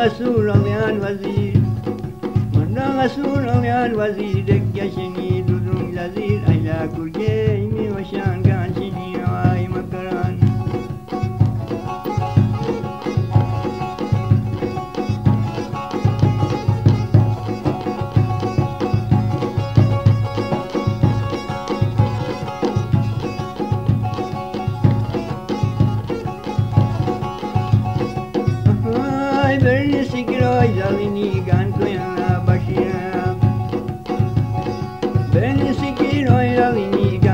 مسؤول يا الوزير مرة مسؤول يا الوزير دق شنيد الوزير ألا كل bir sikiro zalini gan kuyana başına Ben sikiro zalini gan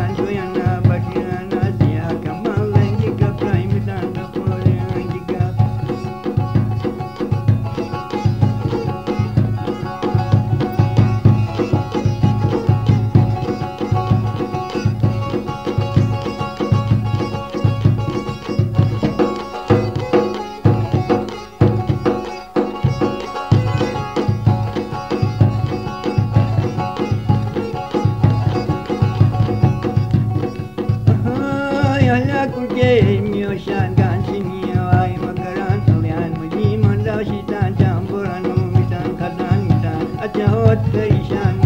परेशान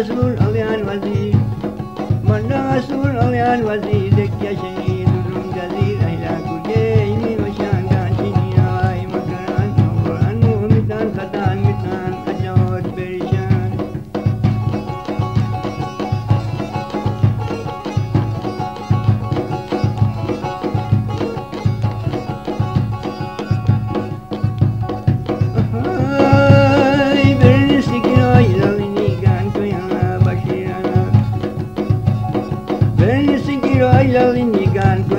Azul Alian Wazi. Mana Azul Alian Wazi. Dekya Shayi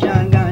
shanga.